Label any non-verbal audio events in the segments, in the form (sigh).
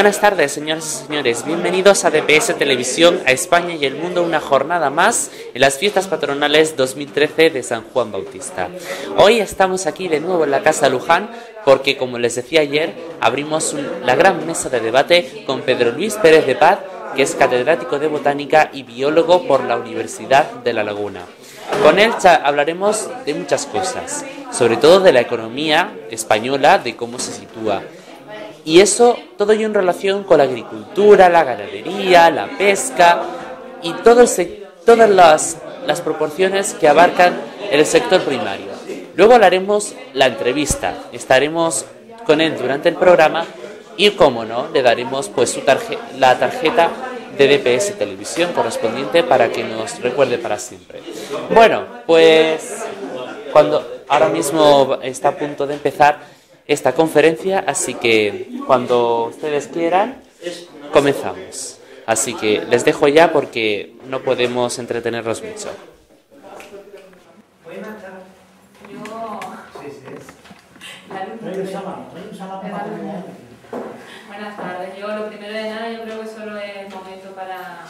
Buenas tardes, señoras y señores. Bienvenidos a DPS Televisión, a España y el mundo, una jornada más en las fiestas patronales 2013 de San Juan Bautista. Hoy estamos aquí de nuevo en la Casa Luján porque, como les decía ayer, abrimos la gran mesa de debate con Pedro Luis Pérez de Paz, que es catedrático de botánica y biólogo por la Universidad de La Laguna. Con él hablaremos de muchas cosas, sobre todo de la economía española, de cómo se sitúa y eso, todo ello en relación con la agricultura, la ganadería, la pesca y todo todas las, las proporciones que abarcan el sector primario. Luego haremos la entrevista, estaremos con él durante el programa y, como no, le daremos pues su la tarjeta de DPS Televisión correspondiente para que nos recuerde para siempre. Bueno, pues cuando ahora mismo está a punto de empezar, esta conferencia, así que cuando ustedes quieran, comenzamos. Así que les dejo ya porque no podemos entretenerlos mucho. Buenas tardes. Yo lo primero de nada, yo creo que solo es momento para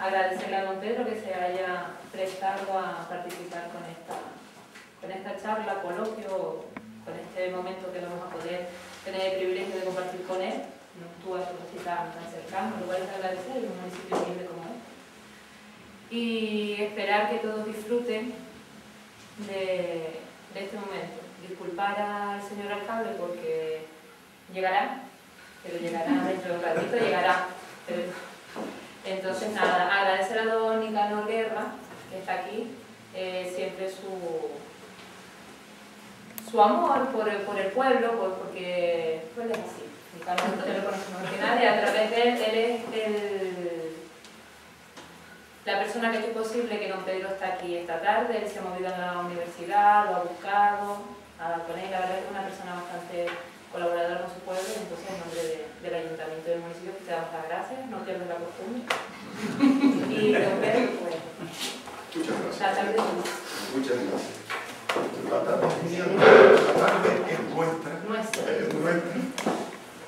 agradecerle a don que se haya prestado a participar con esta, con esta charla, coloquio con este momento que vamos a poder tener el privilegio de compartir con él, no tú a su tan, tan cercano, lo cual es agradecer en un municipio libre como él. Y esperar que todos disfruten de, de este momento. Disculpar al señor alcalde porque llegará, pero llegará dentro de un ratito, llegará. Entonces, nada, agradecer a don Nicanor Guerra, que está aquí, eh, siempre su, su amor por el, por el pueblo, porque él es así. Carlos no lo conocemos que nadie, a través de él, él es el, la persona que ha hecho posible que don Pedro está aquí esta tarde, él se ha movido a la universidad, lo ha buscado, a con él, la verdad es que es una persona bastante colaboradora con su pueblo, entonces en nombre del ayuntamiento del municipio te damos las gracias, no pierdes la costumbre. (laughs) y don Pedro, pues, Muchas gracias. la tarde Muchas gracias. La tarde, es nuestra, es nuestra.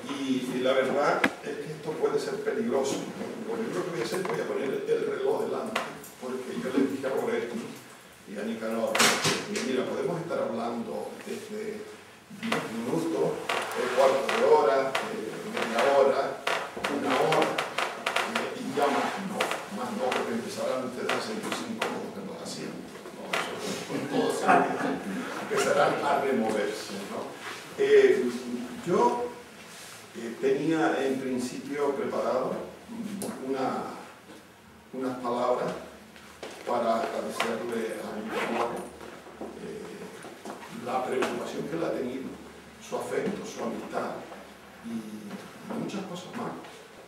Y, la verdad es que esto puede ser peligroso. Lo primero que voy a hacer, voy a poner el reloj delante, porque yo le dije a Roberto y a Nicanor, mira, podemos estar hablando desde 10 minutos, un cuarto de hora, media hora, una hora, y ya más no, más no, porque empezarán ustedes a sentirse incómodos en los asientos todos a removerse. Eh, yo eh, tenía en principio preparado una, unas palabras para agradecerle a mi hermano eh, la preocupación que él ha tenido, su afecto, su amistad y muchas cosas más.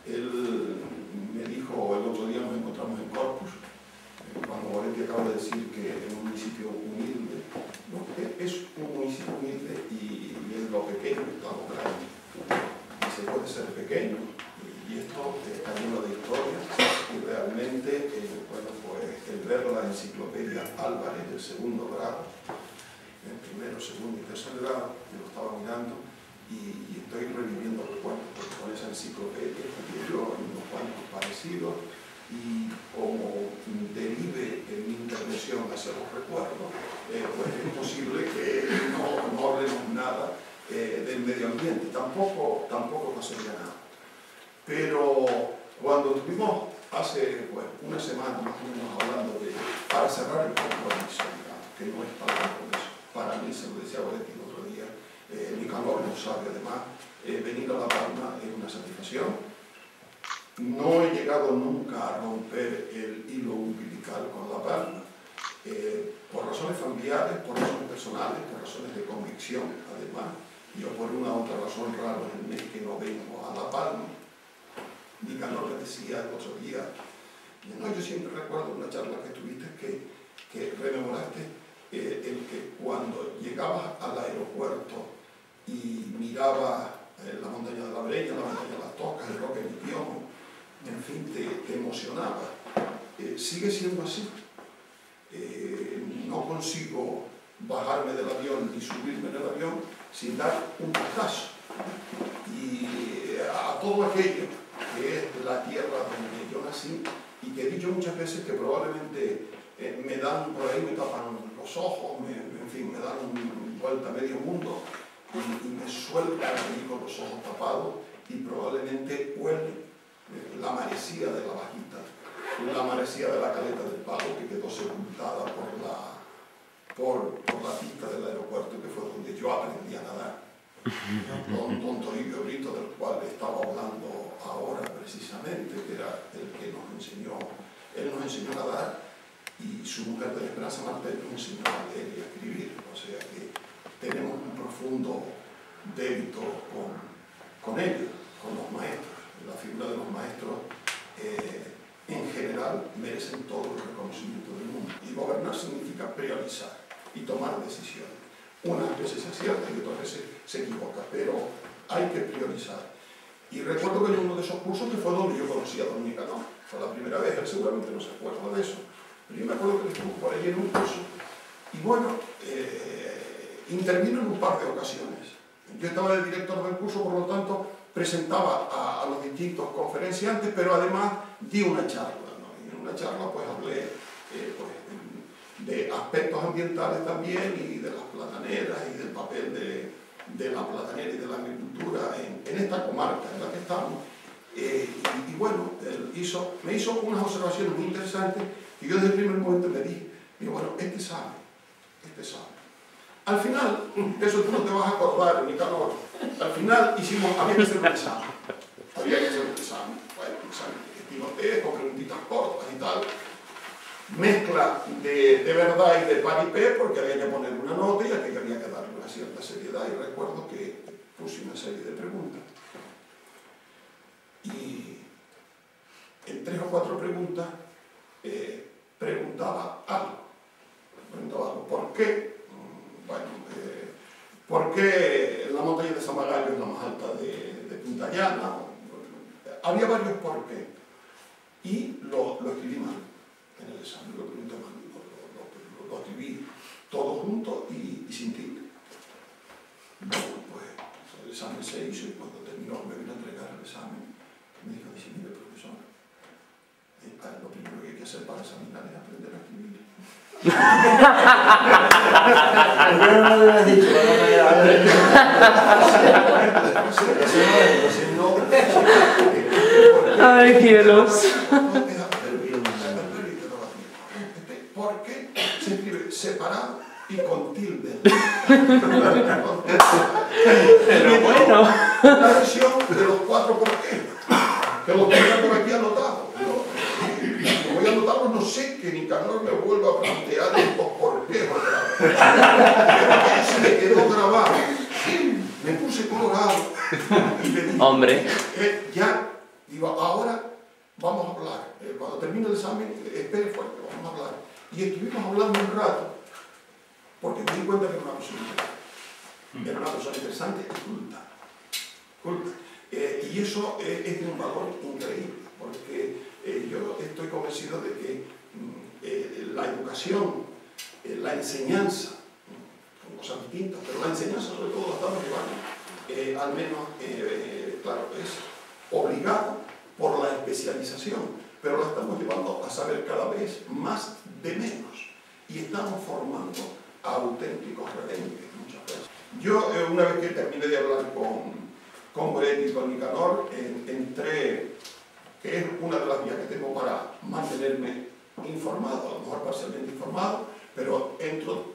Él me dijo, el otro día nos encontramos en Corpus, cuando Moretti acaba de decir que es un municipio humilde, es un municipio humilde y, es lo pequeño estamos grande. Y se puede ser pequeño, y esto está lleno de historias, y realmente, eh, bueno, pues el ver la enciclopedia Álvarez del segundo grado, el primero, segundo y tercer grado, yo lo estaba mirando, y, estoy reviviendo los porque con esa enciclopedia yo unos cuantos parecidos, y como derive en mi intervención hacia los recuerdos, eh, pues es posible que no, no hablemos nada eh, del medio ambiente, tampoco, tampoco pasaría nada. Pero cuando estuvimos hace pues, una semana más o menos hablando de, para cerrar el compromiso, digamos, que no es para el compromiso, para mí se lo decía el otro día, eh, mi calor lo sabe además, venir a La Palma es una satisfacción, no he llegado nunca a romper el hilo umbilical con la palma, eh, por razones familiares, por razones personales, por razones de convicción, además. Yo por una u otra razón raro en mes que no vengo a La Palma. Nicanor me decía el otro día, no, yo siempre recuerdo una charla que tuviste que, que rememoraste eh, el que cuando llegabas al aeropuerto y mirabas eh, la montaña de la Breña, la montaña de las Tocas, el Roque Piomo, en fin, te, emocionaba. Eh, sigue siendo así. Eh, no consigo bajarme del avión y subirme en el avión sin dar un pasazo. Y a todo aquello que es la tierra donde yo nací y que he dicho muchas veces que probablemente eh, me dan por ahí, me tapan los ojos, en fin, me dan vuelta a medio mundo y, me sueltan ahí con los ojos tapados y probablemente huele eh, la marecía de la bajita, la marecía de la caleta del palo que quedó sepultada por la, por, por la pista del aeropuerto que fue donde yo aprendí a nadar. Don, don Toribio Brito, del cual estaba hablando ahora precisamente, que era el que nos enseñó, él nos enseñó a nadar y su mujer de la Esperanza Martel nos enseñó a leer y a escribir, o sea que tenemos un profundo débito con, con ellos, con los maestros. La figura de los maestros eh, en general merecen todo el reconocimiento del mundo. Y gobernar significa priorizar y tomar decisiones. Unas veces se acierta y otras veces se equivoca, pero hay que priorizar. Y recuerdo que en uno de esos cursos que fue donde yo conocí a ¿no? Fue la primera vez, él seguramente no se acuerda de eso. Pero yo me acuerdo que estuvo por ahí en un curso. Y bueno, eh, intervino en un par de ocasiones. Yo estaba de director del curso, por lo tanto, presentaba a, los distintos conferenciantes, pero además di una charla. Y en una charla pues hablé eh, pues, de aspectos ambientales también y de las plataneras y del papel de, de la platanera y de la agricultura en, esta comarca en la que estamos. Eh, y, bueno, él me hizo unas observaciones muy interesantes y yo desde el primer momento me dije, digo, bueno, este sabe, este sabe. Al final, eso tú no te vas a acordar, mi calor, al final hicimos, había que hacer un examen, había que hacer un examen, bueno, un examen, con preguntitas cortas y tal, mezcla de, de, verdad y de paripé porque había que poner una nota y que había que darle una cierta seriedad. Y recuerdo que puse una serie de preguntas. Y en tres o cuatro preguntas eh, preguntaba algo. Preguntaba algo. ¿por qué? Bueno, eh, ¿por qué la montaña de Samagayo es la más alta de, Punta Llana? había varios por qué y lo, lo escribí mal en el examen, lo, lo, lo, lo escribí todo junto y, y sin tilde. Bueno, pues el examen se hizo y cuando terminó me vino a entregar el examen, me dijo, dice, mire profesor, eh, lo primero que hay que hacer para examinar es aprender a escribir. (laughs) Yo no lo había dicho, no Ay, cielos. separado y con tilde. Pero bueno. La versión de los cuatro por qué, que los tenía por aquí anotados. Como voy a anotarlos, no sé que ni Carlos me vuelva a plantear estos por qué. Pero se me quedó grabado. Me puse colorado y le dije, Hombre. Eh, ya, digo, ahora vamos a hablar. Eh, cuando termine el examen, espere fuerte, vamos a hablar. Y estuvimos hablando un rato porque me di cuenta que era una persona era una persona interesante y culta. culta. Eh, y eso es de un valor increíble, porque yo estoy convencido de que mm, la educación, la enseñanza, son cosas distintas, pero la enseñanza sobre todo la estamos llevando, al menos, claro, es obligado por la especialización, pero la estamos llevando a saber cada vez más de menos y estamos formando auténticos rebeldes muchas veces. Yo, eh, una vez que terminé de hablar con, con Moretti y con Nicanor, entré, que es una de las vías que tengo para mantenerme informado, a lo mejor parcialmente informado, pero entro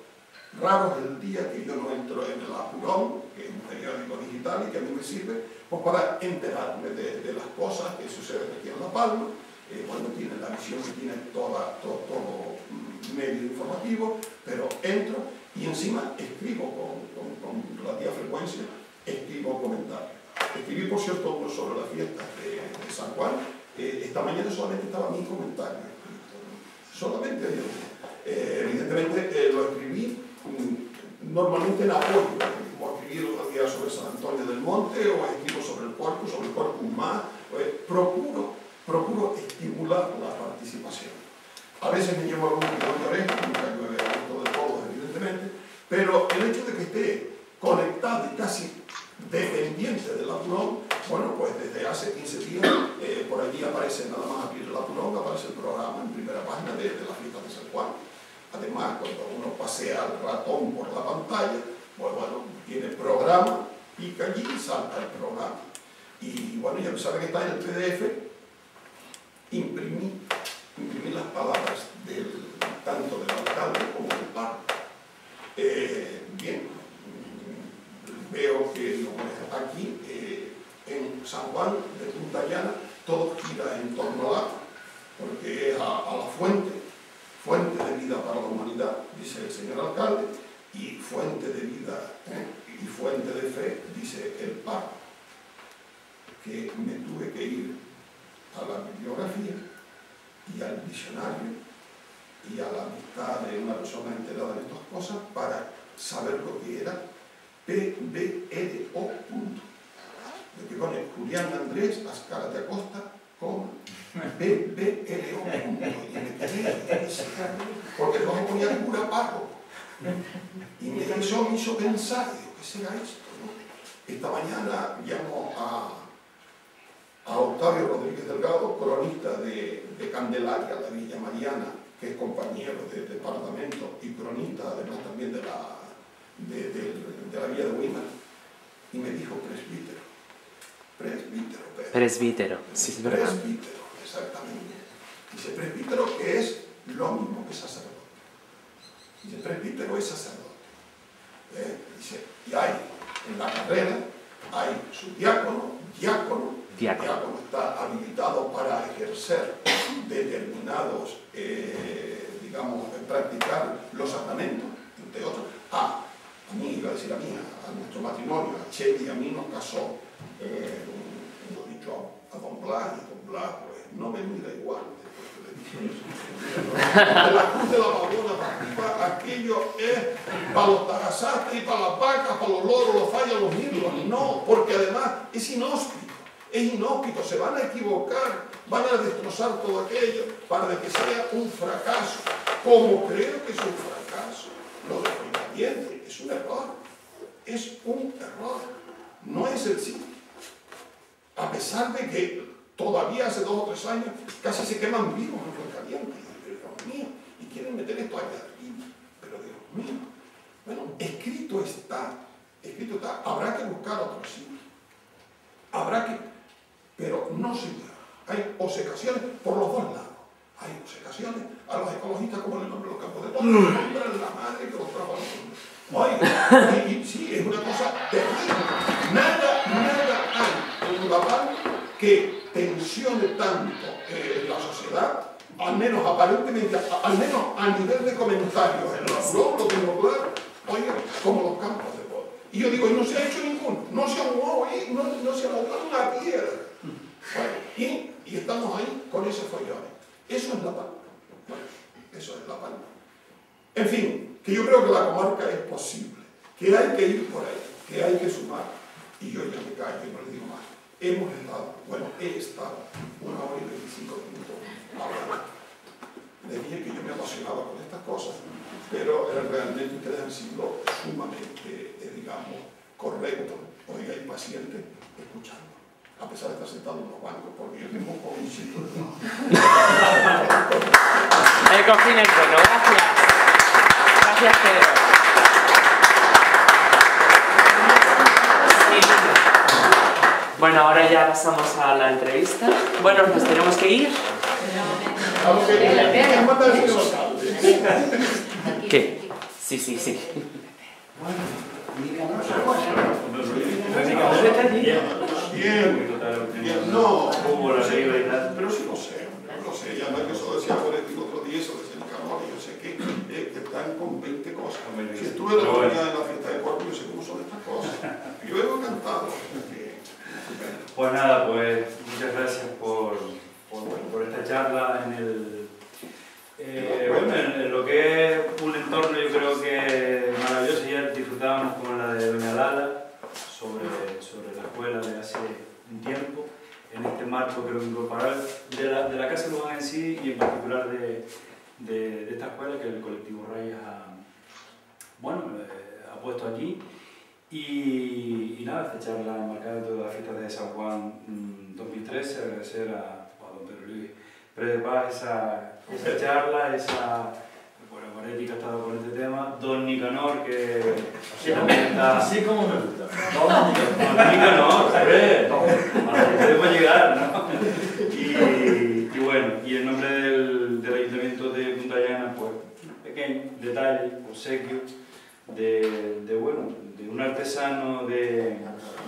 raro es el día que yo no entro en el Apurón, que es un periódico digital y que a mí me sirve pues, para enterarme de, las cosas que suceden aquí en La Palma, eh, bueno, tiene la visión que tiene todo, todo medio informativo, pero entro y encima escribo con, con, con relativa frecuencia, escribo comentarios. Escribí, por cierto, uno sobre las fiestas de, San Juan. Esta mañana solamente estaba mi comentario. Solamente eh, evidentemente eh, lo escribí mm, normalmente en apoyo, como escribí otro día sobre San Antonio del Monte, o escribo sobre el cuerpo, sobre el cuerpo humano. Eh, procuro, estimular la participación. A veces me llevo algún tirón de oreja, nunca llueve todo de todos, evidentemente, pero el hecho de que esté conectado y casi dependiente del apurón Bueno, pues desde hace 15 días eh, por allí aparece nada más abrir la puronga, aparece el programa en primera página de, de la fiesta de San Juan. Además, cuando uno pasea el ratón por la pantalla, pues bueno, tiene programa, pica allí y salta el programa. Y bueno, ya sabe que está en el PDF, imprimí, imprimí las palabras tanto del alcalde como del párroco. Eh, bien, veo que aquí eh, en San Juan de Punta Llana todo gira en torno a porque es a, la fuente, fuente de vida para la humanidad, dice el señor alcalde, y fuente de vida ¿eh? y fuente de fe, dice el Papa, que me tuve que ir a la bibliografía y al diccionario y a la amistad de una persona enterada de estas cosas para saber lo que era PBRO. Lo que pone Julián Andrés Ascara de Acosta, coma, PBRO. Y me quedé, porque luego ponía cura párroco. Y me, eso me hizo pensar, digo, ¿qué será esto? Esta mañana llamo a, a Octavio Rodríguez Delgado, cronista de, de Candelaria, la Villa Mariana, que es compañero de, departamento y cronista, además también de la, de, la Villa de Weimar, y me dijo presbítero. Presbítero. Presbítero, sí, es verdad. Presbítero, exactamente. Dice presbítero que es lo mismo que sacerdote. Dice presbítero es sacerdote. ¿Eh? Dice, y hay en la carrera, hay su diácono, diácono, diácono está habilitado para ejercer determinados, eh, digamos, practicar los sacramentos, entre otros. Ah, a mí, iba a decir a mí, a, nuestro matrimonio, a Che y a mí nos casó, eh, lo dicho a, Don Blas, y Don Blas, pues no me mira igual. la (laughs) cruz de la Pabona aquello es para los tagasates y para las vacas, para los loros, los fallos, los mirlos. No, porque además es inhóspito es inhóspito, se van a equivocar, van a destrozar todo aquello para que sea un fracaso, como creo que es un fracaso. Lo de es un error, es un error, no es el sitio. A pesar de que todavía hace dos o tres años casi se queman vivos en caliente, pero Dios mío, y quieren meter esto allá arriba, pero Dios mío. Bueno, escrito está, escrito está, habrá que buscar otro sitio. Habrá que pero no se Hay obsecaciones por los dos lados. Hay obsecaciones a los ecologistas como el nombre de los campos de todos, mm. nombran la madre que los mundo. Oiga, tanto eh, la sociedad, al menos aparentemente, al menos a nivel de comentarios en los logros de claro, oiga, como los campos de poder. Y yo digo, y no se ha hecho ninguno, no se ha ahogado no, no se ha ahogado una piedra. Y, estamos ahí con esos follones. Eso es La Palma. Eso es La Palma. En fin, que yo creo que la comarca es posible, que hay que ir por ahí, que hay que sumar. Y yo ya me callo y no le digo. Hemos estado, bueno, he estado una hora y 25 minutos hablando. Le dije que yo me apasionaba con estas cosas, pero realmente ustedes han sido sumamente, eh, digamos, correctos, oiga, y pacientes escuchando a pesar de estar sentado en los bancos, porque yo tengo un jovencito de (laughs) El bueno, gracias. Gracias. Bueno, ahora ya pasamos a la entrevista. Bueno, nos tenemos que ir. ¿Qué? Sí, sí, sí. No, pero sí lo sé, lo sé, ya no es que eso decía por el otro día, eso decía Nicanor, yo sé que, eh, que están con 20 cosas. Si estuve la oportunidad de la fiesta de cuerpo, yo sé cómo son estas cosas. Yo he encantado. Pues nada, pues muchas gracias por, por, por esta charla en el eh, bueno, en, lo que es un entorno yo creo que maravilloso, ya disfrutábamos con la de Doña Lala sobre, sobre la escuela de hace un tiempo, en este marco creo que incorporar de la, de la Casa Luján en sí y en particular de, de, de, esta escuela que el colectivo Rayas ha, bueno, eh, ha puesto aquí. Y, nada, esta charla marcada de todas las fiestas de San Juan 2013, mm, agradecer a, a don Pedro Luis Pérez Paz esa, esa charla, esa bueno, ética ha estado con este tema, don Nicanor, que, que también está... Así como me gusta. Don Nicanor, ¿sabes? Podemos llegar, ¿no? Y, y, bueno, y en nombre del, del Ayuntamiento de Punta Llana, pues, pequeño detalle, obsequio, de, de, bueno, un artesano de,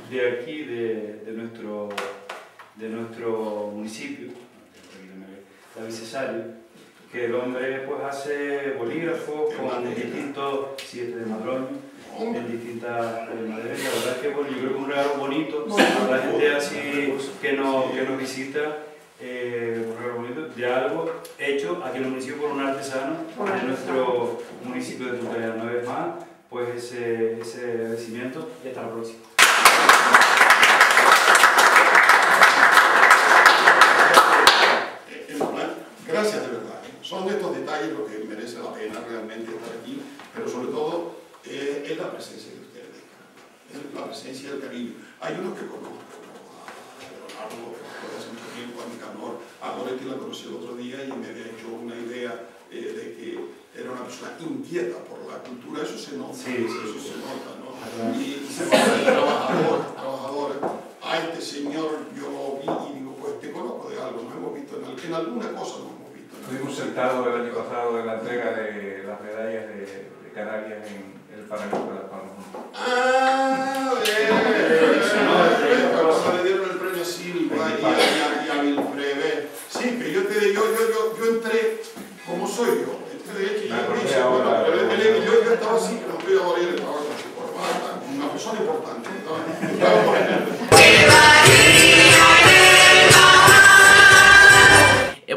de aquí, de, de, nuestro, de nuestro municipio, David Cesario, que el hombre pues hace bolígrafos con distintos, siete de madrón, en distintas maderas. La verdad es que bueno, yo creo que es un regalo bonito a la gente así que nos, que nos visita. Eh, un regalo bonito de algo hecho aquí en el municipio por un artesano de nuestro municipio de Tucaya. Una vez más, pues ese, ese agradecimiento y hasta la próxima. Gracias de verdad. ¿eh? Son estos detalles lo que merece la pena realmente estar aquí, pero sobre todo eh, es la presencia de ustedes, es la presencia del cariño. Hay unos que conozco, a Leonardo, hace mucho tiempo, a Nicanor, a Loretti la conocí el otro día y me había hecho una idea eh, de que era una persona inquieta por la cultura, eso se nota, sí, eso se nota, ¿no? Y se nota el trabajador, trabajador. A este señor yo lo vi y digo, pues te conozco de algo, nos hemos visto en, en alguna cosa, nos hemos visto. Estuvimos sentados el año pasado en la entrega de las medallas de, de Canarias en el Parlamento de las Palmas. Ah, le dieron el premio Silva y a, y a Wilfred, sí, que yo, te, yo, yo, yo, yo entré soy yo yo, estaba así, pero estoy ahora con su corbata, una persona importante. (laughs)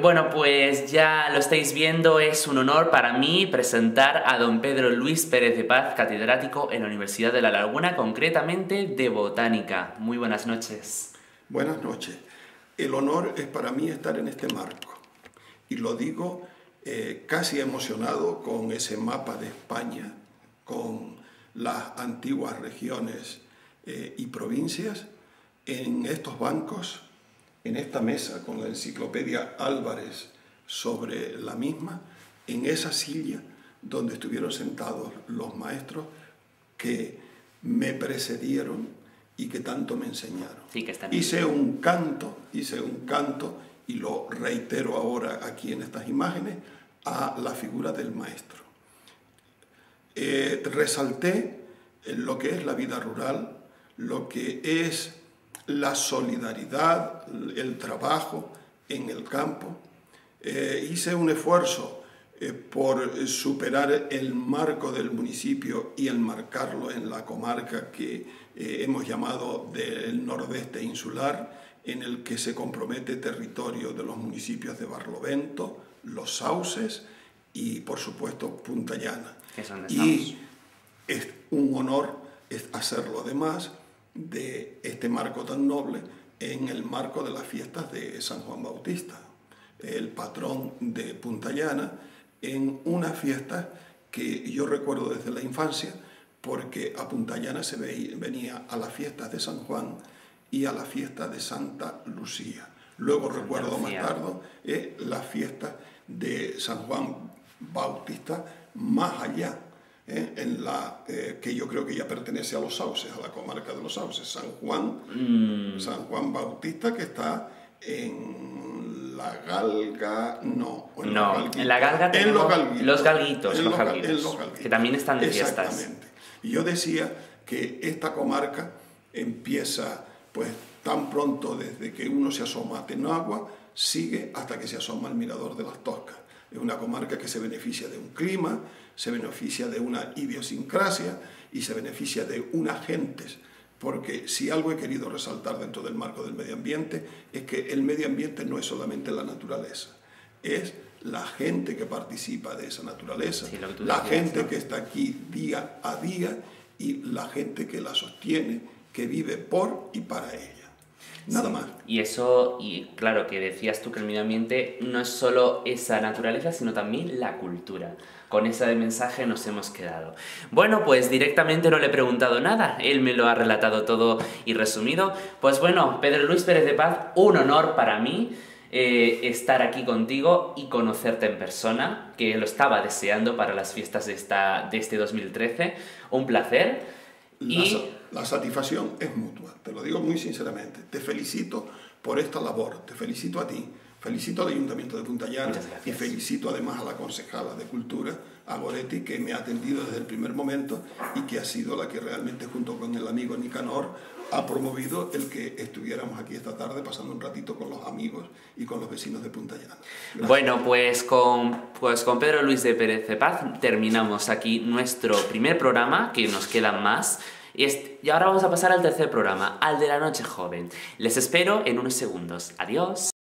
Bueno, pues ya lo estáis viendo, es un honor para mí presentar a don Pedro Luis Pérez de Paz, catedrático en la Universidad de La Laguna, concretamente de Botánica. Muy buenas noches. Buenas noches. El honor es para mí estar en este marco. Y lo digo eh, casi emocionado con ese mapa de España, con las antiguas regiones eh, y provincias, en estos bancos, en esta mesa con la enciclopedia Álvarez sobre la misma, en esa silla donde estuvieron sentados los maestros que me precedieron y que tanto me enseñaron. hice un canto, hice un canto y lo reitero ahora aquí en estas imágenes, a la figura del maestro. Eh, resalté lo que es la vida rural, lo que es la solidaridad, el trabajo en el campo. Eh, hice un esfuerzo eh, por superar el marco del municipio y enmarcarlo en la comarca que hemos llamado del nordeste insular, en el que se compromete territorio de los municipios de Barlovento, Los Sauces y por supuesto Punta Llana. y es un honor hacerlo además de este marco tan noble en el marco de las fiestas de San Juan Bautista, el patrón de Punta Llana, en una fiesta que yo recuerdo desde la infancia, porque a Punta Llana se venía a las fiestas de San Juan y a la fiesta de Santa Lucía. Luego recuerdo más tarde eh, la fiesta de San Juan Bautista más allá, eh, en la eh, que yo creo que ya pertenece a los sauces, a la comarca de los sauces, San Juan, mm. San Juan Bautista que está en la Galga, no, en, no, en la Galga tenemos los galguitos, los, galguitos, que también están de fiestas. Exactamente. Yo decía que esta comarca empieza pues tan pronto desde que uno se asoma a Tenagua, sigue hasta que se asoma al mirador de las Toscas. Es una comarca que se beneficia de un clima, se beneficia de una idiosincrasia y se beneficia de unas gentes. Porque si algo he querido resaltar dentro del marco del medio ambiente es que el medio ambiente no es solamente la naturaleza, es la gente que participa de esa naturaleza, la gente que está aquí día a día y la gente que la sostiene, que vive por y para ella. Nada más. Y eso, y claro, que decías tú que el medio ambiente no es solo esa naturaleza, sino también la cultura. Con ese mensaje nos hemos quedado. Bueno, pues directamente no le he preguntado nada, él me lo ha relatado todo y resumido. Pues bueno, Pedro Luis Pérez de Paz, un honor para mí. Eh, estar aquí contigo y conocerte en persona, que lo estaba deseando para las fiestas de, esta, de este 2013. Un placer. Y... la satisfacción es mutua, te lo digo muy sinceramente. Te felicito por esta labor, te felicito a ti Felicito al Ayuntamiento de Punta Llana y felicito además a la concejala de Cultura, a Goretti, que me ha atendido desde el primer momento y que ha sido la que realmente junto con el amigo Nicanor ha promovido el que estuviéramos aquí esta tarde pasando un ratito con los amigos y con los vecinos de Punta Llana. Bueno, pues con, pues con Pedro Luis de Pérez de Paz terminamos aquí nuestro primer programa, que nos quedan más. Y ahora vamos a pasar al tercer programa, al de la noche joven. Les espero en unos segundos. Adiós.